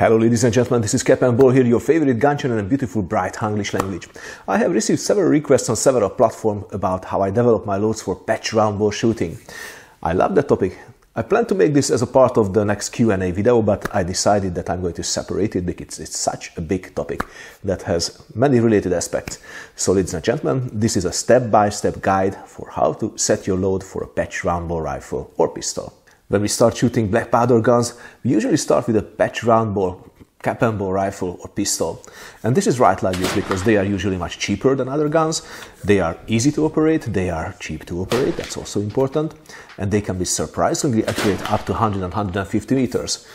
Hello ladies and gentlemen, this is Cap and Ball here, your favorite gun channel and beautiful bright English language. I have received several requests on several platforms about how I develop my loads for patch round ball shooting. I love that topic. I plan to make this as a part of the next Q&A video, but I decided that I'm going to separate it because it's such a big topic that has many related aspects. So ladies and gentlemen, this is a step-by-step -step guide for how to set your load for a patch round ball rifle or pistol. When we start shooting black powder guns, we usually start with a patch round ball, cap and ball rifle or pistol. And this is right like this because they are usually much cheaper than other guns. They are easy to operate, they are cheap to operate, that's also important. And they can be surprisingly accurate up to 100 and 150 meters.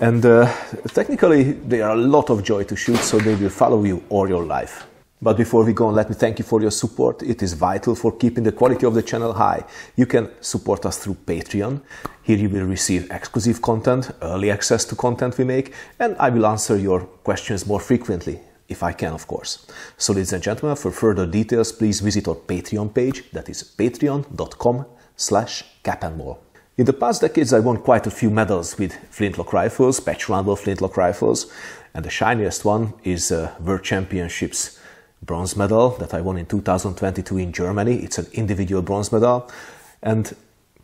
And uh, technically, they are a lot of joy to shoot, so they will follow you all your life. But before we go on, let me thank you for your support. It is vital for keeping the quality of the channel high. You can support us through Patreon. Here you will receive exclusive content, early access to content we make, and I will answer your questions more frequently, if I can, of course. So ladies and gentlemen, for further details, please visit our Patreon page. That is patreon.com slash capandball. In the past decades, I won quite a few medals with flintlock rifles, patch roundball flintlock rifles, and the shiniest one is uh, World Championships bronze medal that I won in 2022 in Germany. It's an individual bronze medal. And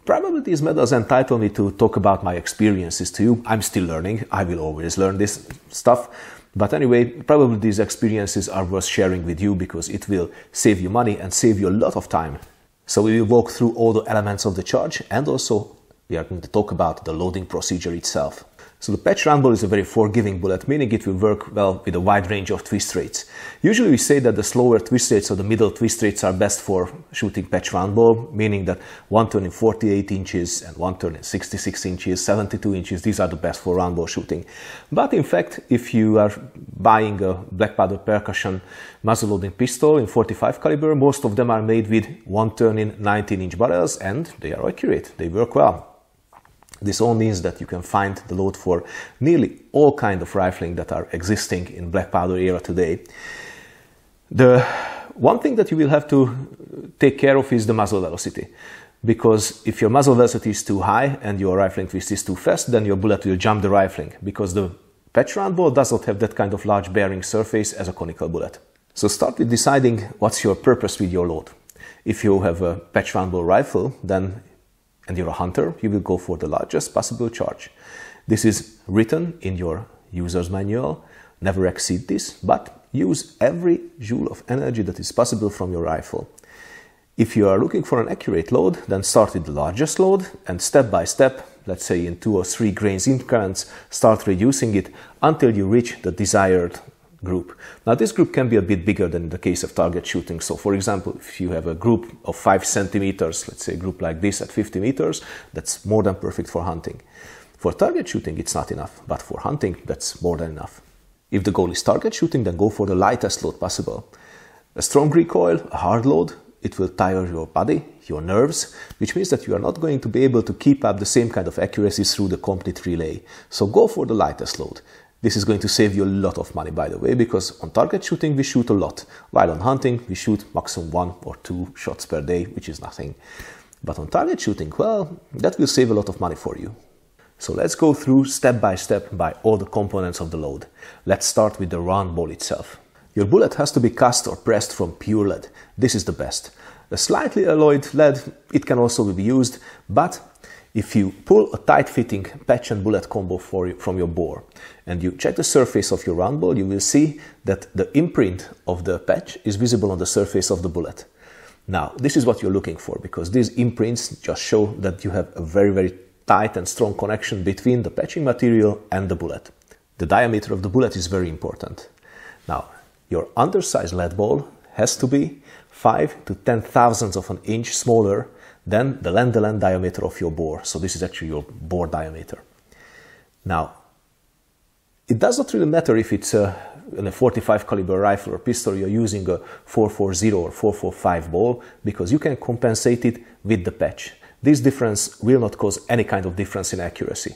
probably these medals entitle me to talk about my experiences to you. I'm still learning. I will always learn this stuff. But anyway, probably these experiences are worth sharing with you because it will save you money and save you a lot of time. So we will walk through all the elements of the charge and also we are going to talk about the loading procedure itself. So the patch ball is a very forgiving bullet, meaning it will work well with a wide range of twist rates. Usually we say that the slower twist rates or the middle twist rates are best for shooting patch round ball, meaning that one turn in 48 inches and one turn in 66 inches, 72 inches, these are the best for round ball shooting. But in fact, if you are buying a black powder percussion muzzle loading pistol in 45 caliber, most of them are made with one turn in 19 inch barrels and they are accurate, they work well. This all means that you can find the load for nearly all kind of rifling that are existing in black powder era today. The one thing that you will have to take care of is the muzzle velocity. Because if your muzzle velocity is too high and your rifling twist is too fast, then your bullet will jump the rifling because the patch round ball does not have that kind of large bearing surface as a conical bullet. So start with deciding what's your purpose with your load. If you have a patch round ball rifle, then and you're a hunter, you will go for the largest possible charge. This is written in your user's manual. Never exceed this, but use every joule of energy that is possible from your rifle. If you are looking for an accurate load, then start with the largest load and step by step, let's say in two or three grains increments, start reducing it until you reach the desired group. Now this group can be a bit bigger than in the case of target shooting. So for example, if you have a group of 5 centimeters, let's say a group like this at 50 meters, that's more than perfect for hunting. For target shooting, it's not enough, but for hunting, that's more than enough. If the goal is target shooting, then go for the lightest load possible. A strong recoil, a hard load, it will tire your body, your nerves, which means that you are not going to be able to keep up the same kind of accuracy through the complete relay. So go for the lightest load. This is going to save you a lot of money, by the way, because on target shooting we shoot a lot, while on hunting we shoot maximum one or two shots per day, which is nothing. But on target shooting, well, that will save a lot of money for you. So let's go through step by step by all the components of the load. Let's start with the round ball itself. Your bullet has to be cast or pressed from pure lead. This is the best. A slightly alloyed lead, it can also be used, but if you pull a tight-fitting patch and bullet combo you, from your bore and you check the surface of your round ball, you will see that the imprint of the patch is visible on the surface of the bullet. Now, this is what you're looking for because these imprints just show that you have a very, very tight and strong connection between the patching material and the bullet. The diameter of the bullet is very important. Now, your undersized lead ball has to be 5 to 10 thousandths of an inch smaller then the land-to-land diameter of your bore. So this is actually your bore diameter. Now, it does not really matter if it's a, a 45 caliber rifle or pistol, you're using a 440 or 445 ball because you can compensate it with the patch. This difference will not cause any kind of difference in accuracy.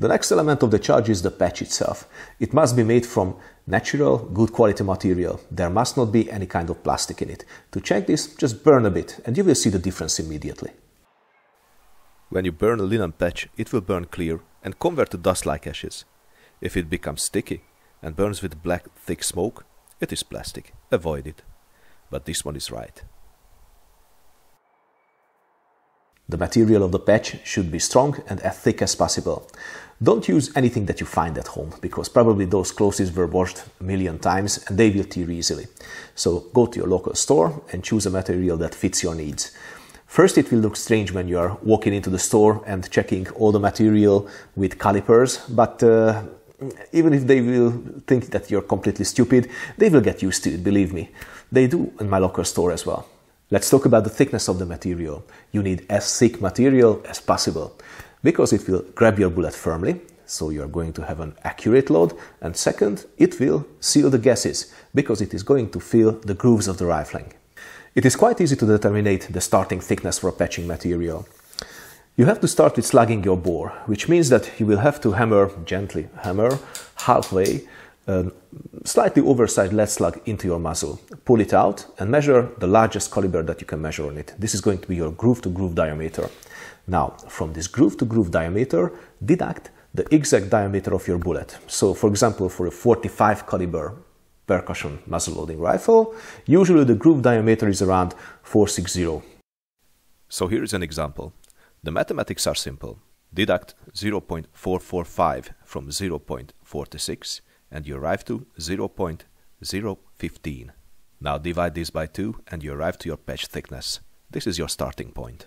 The next element of the charge is the patch itself. It must be made from natural, good quality material. There must not be any kind of plastic in it. To check this, just burn a bit and you will see the difference immediately. When you burn a linen patch, it will burn clear and convert to dust like ashes. If it becomes sticky and burns with black thick smoke, it is plastic. Avoid it. But this one is right. The material of the patch should be strong and as thick as possible. Don't use anything that you find at home because probably those clothes were washed a million times and they will tear easily. So go to your local store and choose a material that fits your needs. First, it will look strange when you are walking into the store and checking all the material with calipers, but uh, even if they will think that you're completely stupid, they will get used to it, believe me. They do in my local store as well. Let's talk about the thickness of the material. You need as thick material as possible because it will grab your bullet firmly, so you're going to have an accurate load, and second, it will seal the gases because it is going to fill the grooves of the rifling. It is quite easy to determine the starting thickness for a patching material. You have to start with slugging your bore, which means that you will have to hammer, gently hammer, halfway, a slightly oversized lead slug into your muzzle. Pull it out and measure the largest caliber that you can measure on it. This is going to be your groove-to-groove diameter. Now, from this groove-to-groove -groove diameter, deduct the exact diameter of your bullet. So, for example, for a 45 caliber percussion muzzle-loading rifle. Usually the groove diameter is around 460. So here is an example. The mathematics are simple. Deduct 0.445 from 0.46 and you arrive to 0.015. Now divide this by 2 and you arrive to your patch thickness. This is your starting point.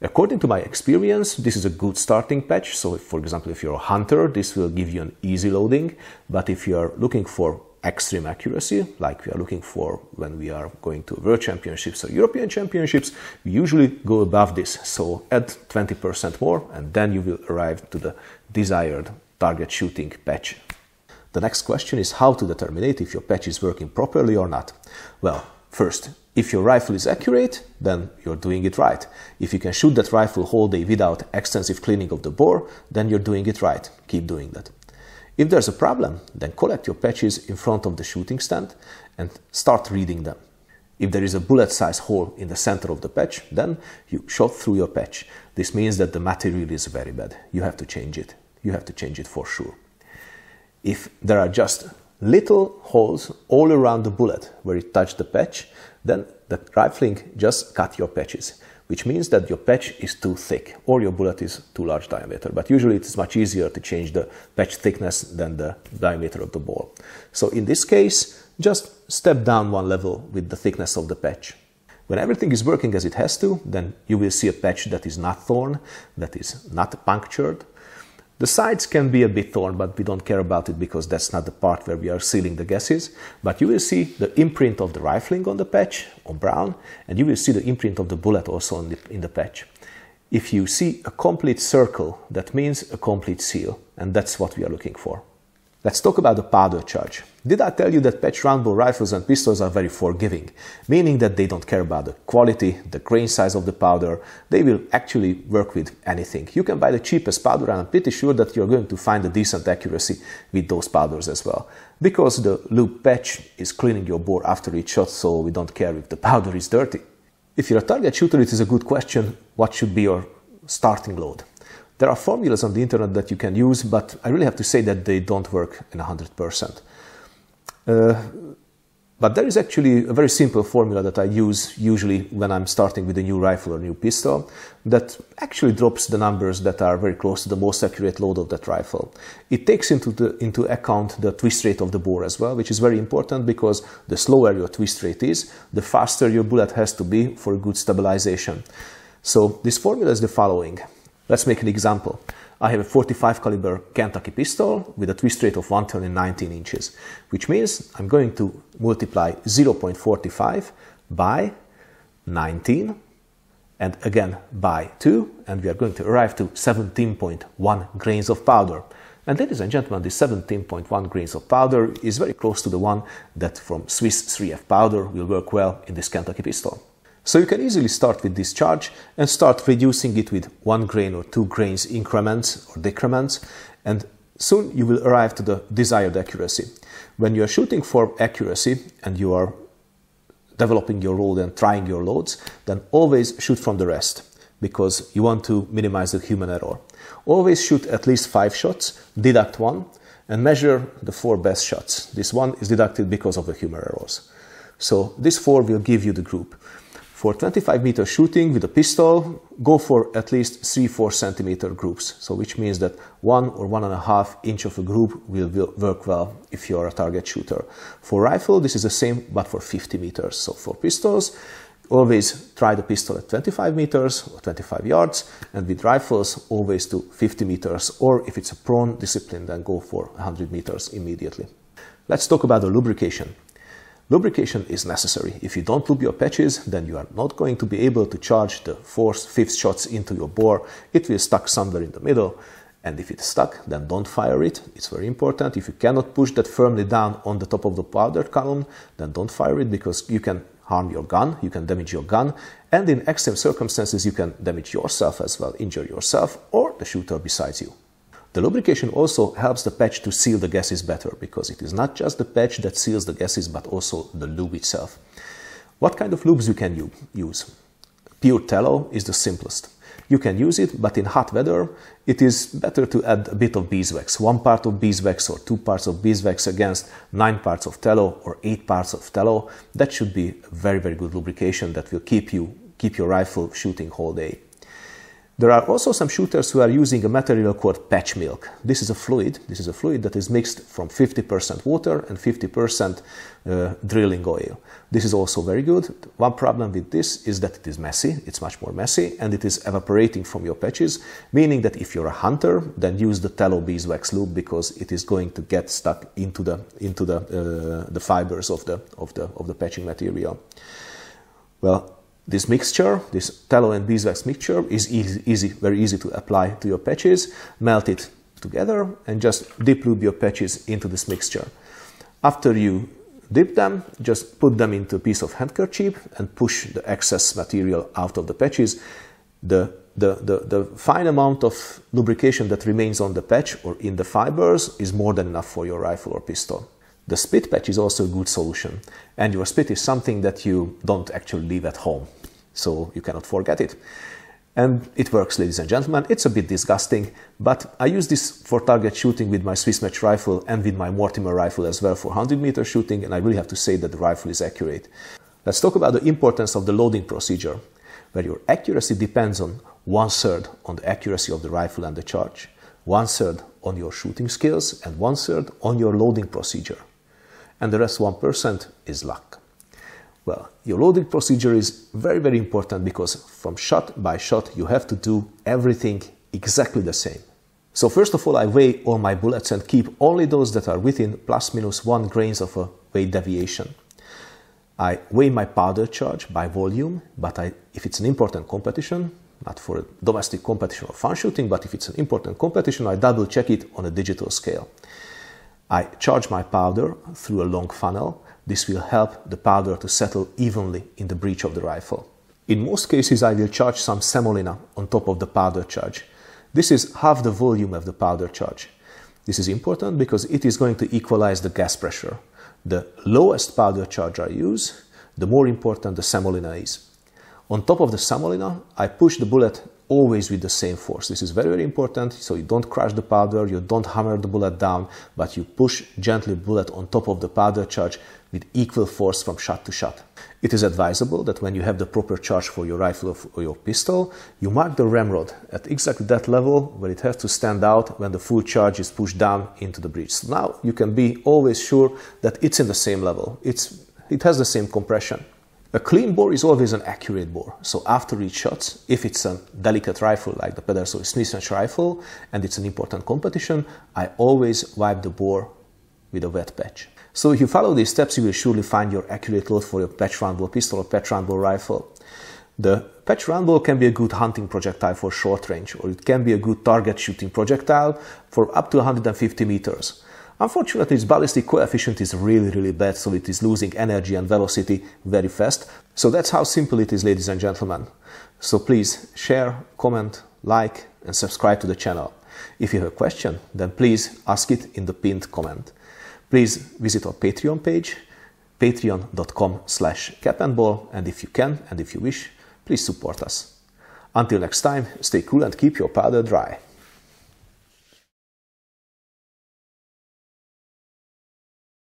According to my experience, this is a good starting patch. So, if, for example, if you're a hunter, this will give you an easy loading. But if you are looking for extreme accuracy, like we are looking for when we are going to World Championships or European Championships, we usually go above this. So, add 20% more, and then you will arrive to the desired target shooting patch. The next question is how to determine if your patch is working properly or not. Well, first, if your rifle is accurate, then you're doing it right. If you can shoot that rifle whole day without extensive cleaning of the bore, then you're doing it right. Keep doing that. If there's a problem, then collect your patches in front of the shooting stand and start reading them. If there is a bullet size hole in the center of the patch, then you shot through your patch. This means that the material is very bad. You have to change it. You have to change it for sure. If there are just little holes all around the bullet where it touched the patch, then the rifling just cut your patches, which means that your patch is too thick or your bullet is too large diameter. But usually it's much easier to change the patch thickness than the diameter of the ball. So in this case, just step down one level with the thickness of the patch. When everything is working as it has to, then you will see a patch that is not torn, that is not punctured, the sides can be a bit torn, but we don't care about it because that's not the part where we are sealing the gases. But you will see the imprint of the rifling on the patch, on brown, and you will see the imprint of the bullet also the, in the patch. If you see a complete circle, that means a complete seal, and that's what we are looking for. Let's talk about the powder charge. Did I tell you that patch roundball rifles and pistols are very forgiving, meaning that they don't care about the quality, the grain size of the powder, they will actually work with anything. You can buy the cheapest powder and I'm pretty sure that you're going to find a decent accuracy with those powders as well. Because the loop patch is cleaning your bore after each shot, so we don't care if the powder is dirty. If you're a target shooter, it is a good question, what should be your starting load? There are formulas on the internet that you can use, but I really have to say that they don't work in 100%. Uh, but there is actually a very simple formula that I use usually when I'm starting with a new rifle or new pistol that actually drops the numbers that are very close to the most accurate load of that rifle. It takes into, the, into account the twist rate of the bore as well, which is very important because the slower your twist rate is, the faster your bullet has to be for good stabilization. So this formula is the following. Let's make an example. I have a 45 caliber Kentucky pistol with a twist rate of 1 turn in 19 inches, which means I'm going to multiply 0.45 by 19 and again by 2 and we are going to arrive to 17.1 grains of powder. And ladies and gentlemen, this 17.1 grains of powder is very close to the one that from Swiss 3F powder will work well in this Kentucky pistol. So you can easily start with this charge and start reducing it with one grain or two grains increments or decrements and soon you will arrive to the desired accuracy. When you are shooting for accuracy and you are developing your load and trying your loads, then always shoot from the rest because you want to minimize the human error. Always shoot at least five shots, deduct one, and measure the four best shots. This one is deducted because of the human errors. So this four will give you the group. For 25 meter shooting with a pistol, go for at least 3-4 centimeter groups. So which means that one or one and a half inch of a group will, work well if you're a target shooter. For rifle, this is the same, but for 50 meters. So for pistols, always try the pistol at 25 meters or 25 yards, and with rifles, always to 50 meters, or if it's a prone discipline, then go for 100 meters immediately. Let's talk about the lubrication. Lubrication is necessary. If you don't lube your patches, then you are not going to be able to charge the fourth, fifth shots into your bore. It will stuck somewhere in the middle. And if it's stuck, then don't fire it. It's very important. If you cannot push that firmly down on the top of the powder column, then don't fire it because you can harm your gun, you can damage your gun, and in extreme circumstances, you can damage yourself as well, injure yourself or the shooter besides you. The lubrication also helps the patch to seal the gases better because it is not just the patch that seals the gases but also the lube itself. What kind of lubes you can use? Pure tallow is the simplest. You can use it, but in hot weather, it is better to add a bit of beeswax. One part of beeswax or two parts of beeswax against nine parts of tallow or eight parts of tallow. That should be very, very good lubrication that will keep you keep your rifle shooting all day. There are also some shooters who are using a material called patch milk. This is a fluid. This is a fluid that is mixed from 50% water and 50% uh, drilling oil. This is also very good. One problem with this is that it is messy. It's much more messy and it is evaporating from your patches, meaning that if you're a hunter, then use the tallow beeswax lube because it is going to get stuck into the into the uh, the fibers of the of the of the patching material. Well, this mixture, this tallow and beeswax mixture is easy, easy, very easy to apply to your patches. Melt it together and just dip lube your patches into this mixture. After you dip them, just put them into a piece of handkerchief and push the excess material out of the patches. The, the, the, the fine amount of lubrication that remains on the patch or in the fibers is more than enough for your rifle or pistol. The spit patch is also a good solution, and your spit is something that you don't actually leave at home, so you cannot forget it. And it works, ladies and gentlemen. It's a bit disgusting, but I use this for target shooting with my Swiss match rifle and with my Mortimer rifle as well for 100 meter shooting, and I really have to say that the rifle is accurate. Let's talk about the importance of the loading procedure, where your accuracy depends on one third on the accuracy of the rifle and the charge, one third on your shooting skills, and one third on your loading procedure and the rest 1% is luck. Well, your loading procedure is very, very important because from shot by shot, you have to do everything exactly the same. So first of all, I weigh all my bullets and keep only those that are within plus minus one grains of a weight deviation. I weigh my powder charge by volume, but I, if it's an important competition, not for a domestic competition or fun shooting, but if it's an important competition, I double check it on a digital scale. I charge my powder through a long funnel. This will help the powder to settle evenly in the breech of the rifle. In most cases, I will charge some semolina on top of the powder charge. This is half the volume of the powder charge. This is important because it is going to equalize the gas pressure. The lowest powder charge I use, the more important the semolina is. On top of the semolina, I push the bullet always with the same force. This is very, very important. So you don't crush the powder, you don't hammer the bullet down, but you push gently bullet on top of the powder charge with equal force from shot to shot. It is advisable that when you have the proper charge for your rifle or your pistol, you mark the ramrod at exactly that level where it has to stand out when the full charge is pushed down into the breech. So now you can be always sure that it's in the same level. It's, it has the same compression. A clean bore is always an accurate bore. So after each shot, if it's a delicate rifle like the Pedersen Smith rifle and it's an important competition, I always wipe the bore with a wet patch. So if you follow these steps, you will surely find your accurate load for your patch round ball pistol or patch round ball rifle. The patch round ball can be a good hunting projectile for short range, or it can be a good target shooting projectile for up to 150 meters. Unfortunately, its ballistic coefficient is really, really bad, so it is losing energy and velocity very fast. So that's how simple it is, ladies and gentlemen. So please share, comment, like, and subscribe to the channel. If you have a question, then please ask it in the pinned comment. Please visit our Patreon page, patreon.com slash capandball, and if you can, and if you wish, please support us. Until next time, stay cool and keep your powder dry.